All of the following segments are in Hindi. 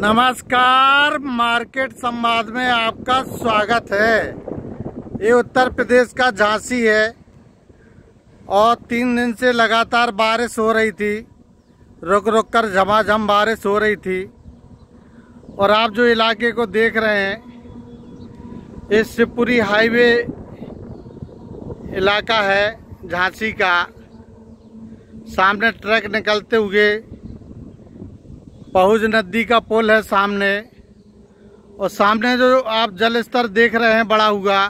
नमस्कार, मार्केट संवाद में आपका स्वागत है। ये उत्तर प्रदेश का झांसी है और तीन दिन से लगातार बारिश हो रही थी। रुक रुक कर झमाझम बारिश हो रही थी। और आप जो इलाके को देख रहे हैं, ये शिवपुरी हाईवे इलाका है, झांसी का। सामने ट्रक निकलते हुए पहुज नदी का पुल है सामने। और सामने जो आप जल स्तर देख रहे हैं बड़ा हुआ,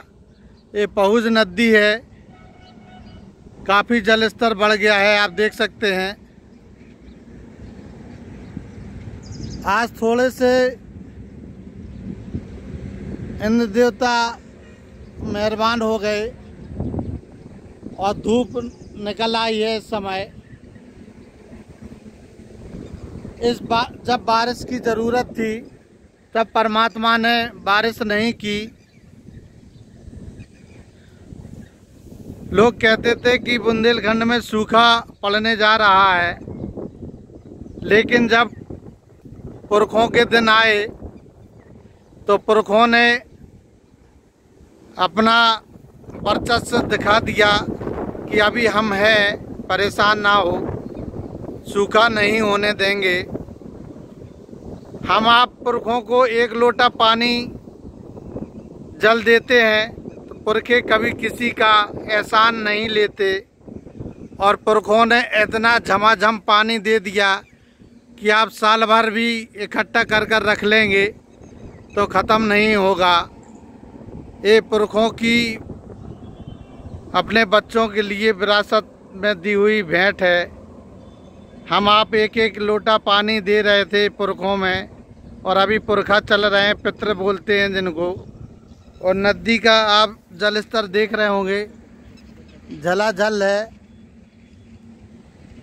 ये पहुज नदी है। काफ़ी जल स्तर बढ़ गया है, आप देख सकते हैं। आज थोड़े से इंद्र देवता मेहरबान हो गए और धूप निकल आई है इस समय। इस बा, जब बारिश की ज़रूरत थी, तब परमात्मा ने बारिश नहीं की। लोग कहते थे कि बुंदेलखंड में सूखा पड़ने जा रहा है, लेकिन जब पुरखों के दिन आए तो पुरखों ने अपना वर्चस्व दिखा दिया कि अभी हम हैं, परेशान ना हो। सूखा नहीं होने देंगे। हम आप पुरखों को एक लोटा पानी जल देते हैं तो पुरखे कभी किसी का एहसान नहीं लेते। और पुरखों ने इतना झमाझम पानी दे दिया कि आप साल भर भी इकट्ठा कर कर रख लेंगे तो ख़त्म नहीं होगा। ये पुरखों की अपने बच्चों के लिए विरासत में दी हुई भेंट है। हम आप एक एक लोटा पानी दे रहे थे पुरखों में और अभी पुरखा चल रहे हैं पित्र बोलते हैं जिनको। और नदी का आप जल स्तर देख रहे होंगे। जला जल है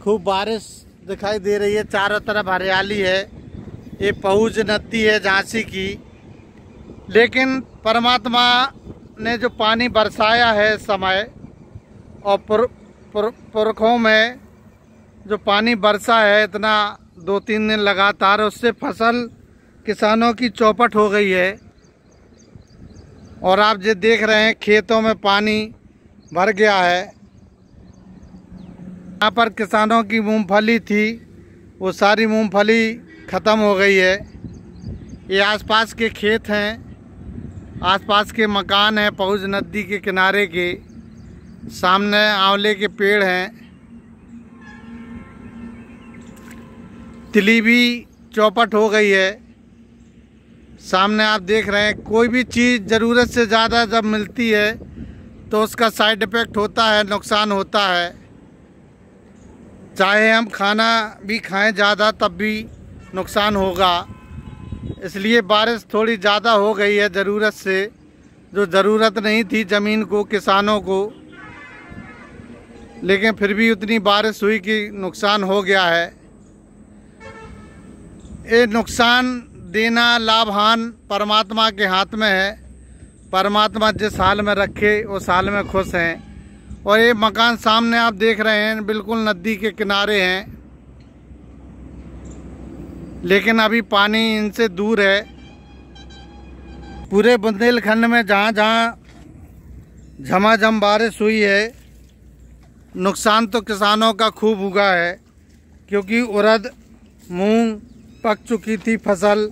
खूब बारिश दिखाई दे रही है चारों तरफ़ हरियाली है। ये पहुज नदी है झांसी की। लेकिन परमात्मा ने जो पानी बरसाया है समय और पुर, पुर, पुरखों में जो पानी बरसा है, इतना दो तीन दिन लगातार उससे फ़सल किसानों की चौपट हो गई है। और आप जो देख रहे हैं, खेतों में पानी भर गया है। यहाँ पर किसानों की मूंगफली थी, वो सारी मूंगफली ख़त्म हो गई है। ये आसपास के खेत हैं, आसपास के मकान हैं, पहुज नदी के किनारे के, सामने आंवले के पेड़ हैं। तिली भी चौपट हो गई है। सामने आप देख रहे हैं, कोई भी चीज़ ज़रूरत से ज़्यादा जब मिलती है तो उसका साइड इफ़ेक्ट होता है, नुकसान होता है। चाहे हम खाना भी खाएँ ज़्यादा, तब भी नुकसान होगा। इसलिए बारिश थोड़ी ज़्यादा हो गई है ज़रूरत से, जो ज़रूरत नहीं थी ज़मीन को, किसानों को। लेकिन फिर भी उतनी बारिश हुई कि नुकसान हो गया है। ये नुकसान, देना लाभ परमात्मा के हाथ में है। परमात्मा जिस हाल में रखे, उस हाल में खुश हैं। और ये मकान सामने आप देख रहे हैं, बिल्कुल नदी के किनारे हैं। लेकिन अभी पानी इनसे दूर है। पूरे बुंदेलखंड में जहाँ जहाँ झमाझम बारिश हुई है, नुकसान तो किसानों का खूब हुआ है, क्योंकि उड़द मूंग पक चुकी थी फ़सल।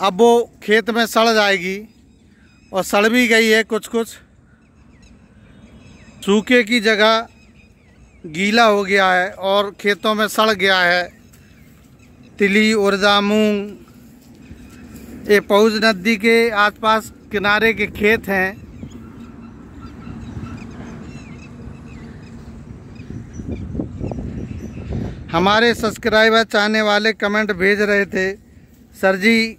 अब वो खेत में सड़ जाएगी और सड़ भी गई है कुछ कुछ सूखे की जगह गीला हो गया है और खेतों में सड़ गया है। तिली उर्जा मूंग, ये पौज नदी के आसपास किनारे के खेत हैं। हमारे सब्सक्राइबर चाहने वाले कमेंट भेज रहे थे। सर जी,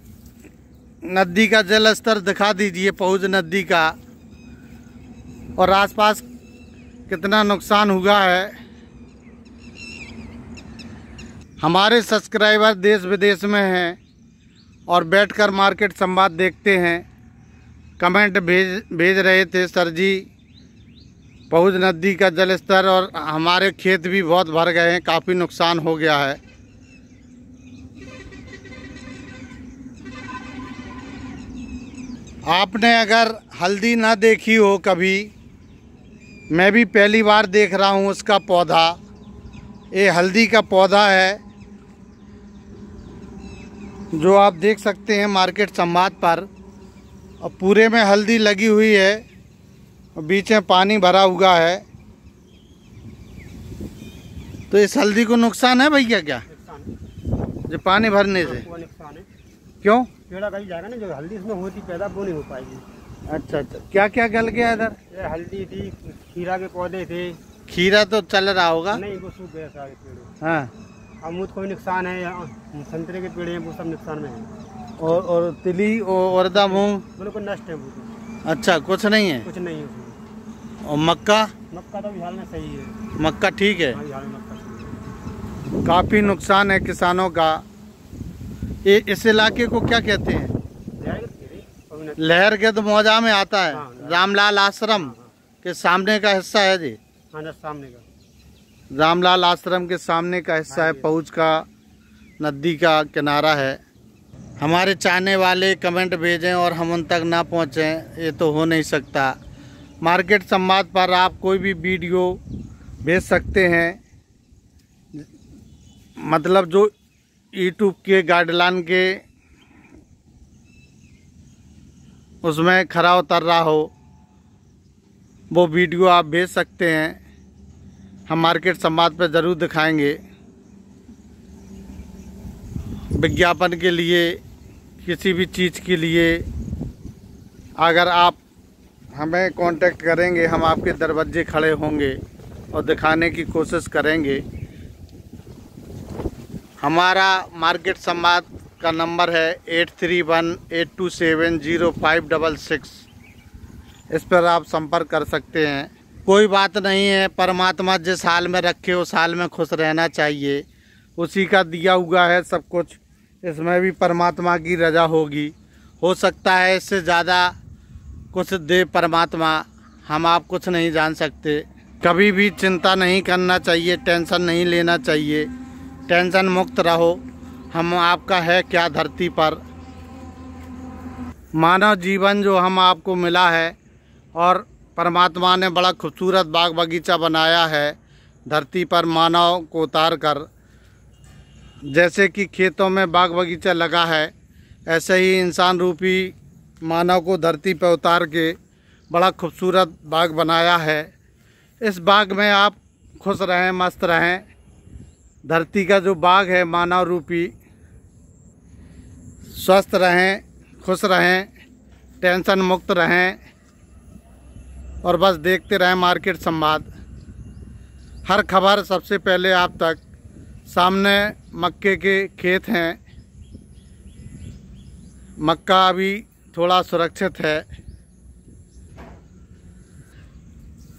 नदी का जल स्तर दिखा दीजिए, पहुज नदी का। और आसपास कितना नुकसान हुआ है। हमारे सब्सक्राइबर देश विदेश में हैं और बैठकर मार्केट संवाद देखते हैं। कमेंट भेज भेज रहे थे सर जी। बहुत नदी का जलस्तर और हमारे खेत भी बहुत भर गए हैं, काफ़ी नुकसान हो गया है। आपने अगर हल्दी ना देखी हो कभी, मैं भी पहली बार देख रहा हूँ उसका पौधा। ये हल्दी का पौधा है, जो आप देख सकते हैं मार्केट संवाद पर। और पूरे में हल्दी लगी हुई है। बीच में पानी भरा हुआ है। तो इस हल्दी को नुकसान है भैया क्या? नुकसान। जो पानी भरने से। नुकसान है। क्यों? पेड़ा कहीं जाएगा ना जो हल्दी इसमें होती पैदा वो नहीं हो पाएगी। अच्छा अच्छा। क्या क्या गल गया इधर? हल्दी थी खीरा के पौधे थे। खीरा तो चल रहा होगा। नहीं वो सूख गए सारे पेड़। हाँ। अमरूद को भी नुकसान है संतरे के पेड़ हैं वो सब नुकसान में है। और और तिली और मूंग? बिल्कुल नष्ट है वो तो। अच्छा कुछ नहीं है? कुछ नहीं है। और मक्का? मक्का तो हाल में सही है। मक्का ठीक है? हाँ है। काफ़ी नुकसान है किसानों का। ये इस इलाके को क्या कहते हैं? लहर के तो मौजा में आता है। हाँ, रामलाल आश्रम के सामने का हिस्सा है जी। हाँ सामने का। रामलाल आश्रम के सामने का हिस्सा है पहुँच का नदी का किनारा है। हमारे चाहने वाले कमेंट भेजें और हम उन तक ना पहुँचें ये तो हो नहीं सकता। मार्केट संवाद पर आप कोई भी वीडियो भेज सकते हैं। मतलब जो यूट्यूब के गाइडलाइन के उसमें खरा उतर रहा हो, वो वीडियो आप भेज सकते हैं। हम मार्केट संवाद पर ज़रूर दिखाएँगे। विज्ञापन के लिए, किसी भी चीज़ के लिए, अगर आप हमें कांटेक्ट करेंगे, हम आपके दरवाजे खड़े होंगे और दिखाने की कोशिश करेंगे। हमारा मार्केट संवाद का नंबर है eight three one eight two seven zero five double six. इस पर आप संपर्क कर सकते हैं। कोई बात नहीं है, परमात्मा जिस हाल में रखे, उस हाल में खुश रहना चाहिए। उसी का दिया हुआ है सब कुछ। इसमें भी परमात्मा की रजा होगी। हो सकता है इससे ज़्यादा कुछ दे परमात्मा, हम आप कुछ नहीं जान सकते। कभी भी चिंता नहीं करना चाहिए, टेंशन नहीं लेना चाहिए। टेंशन मुक्त रहो, हम आपका है क्या धरती पर। मानव जीवन जो हम आपको मिला है, और परमात्मा ने बड़ा खूबसूरत बाग बगीचा बनाया है, धरती पर मानव को उतार कर। जैसे कि खेतों में बाग बगीचा लगा है, ऐसे ही इंसान रूपी मानव को धरती पर उतार के बड़ा खूबसूरत बाग बनाया है। इस बाग में आप खुश रहें, मस्त रहें। धरती का जो बाग है, मानव रूपी, स्वस्थ रहें, खुश रहें, टेंशन मुक्त रहें और बस देखते रहें मार्केट संवाद। हर खबर सबसे पहले आप तक। सामने मक्के के खेत हैं। मक्का अभी थोड़ा सुरक्षित है।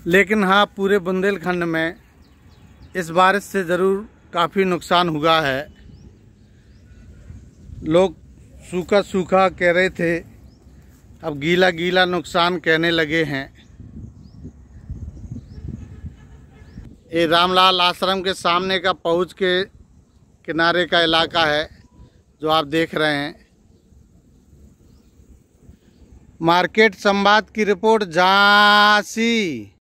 लेकिन हाँ पूरे बुंदेलखंड में इस बारिश से ज़रूर काफ़ी नुकसान हुआ है। लोग सूखा सूखा कह रहे थे, अब गीला गीला नुकसान कहने लगे हैं। ये रामलाल आश्रम के सामने का पहुँच के किनारे का इलाका है, जो आप देख रहे हैं। मार्केट संवाद की रिपोर्ट झांसी।